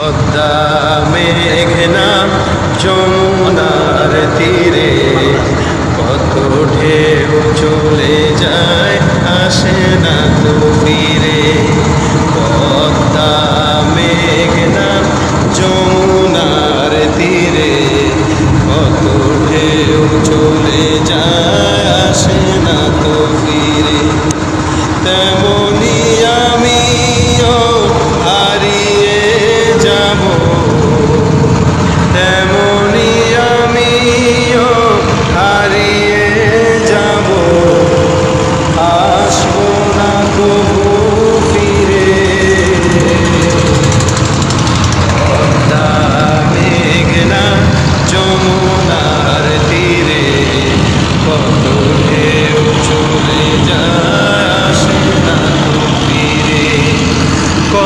পদ্মা মেঘনা যমুনার তীরে কত ঢেউ চলে যায়, আসে না তো ফিরে পদ্মা মেঘনা যমুনার তীরে কত ঢেউ চলে যায়, আসে না তো ফিরে তেমনি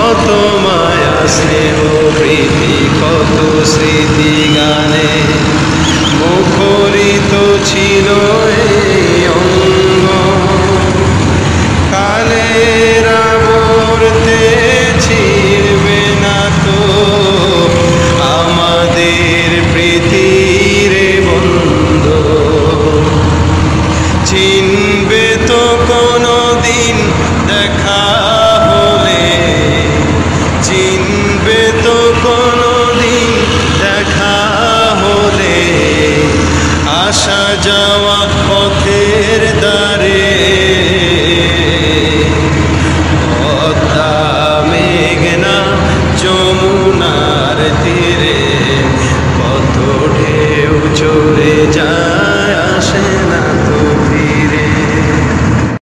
কত মায়া, স্নেহ, প্রীতি, কত স্মৃতি গানে। মুখরিত ছিল কালের না তো আমাদের বন্ধ। চিনবে তো কোনো আসা যাওয়া পথের দারে মেঘনা যমুনা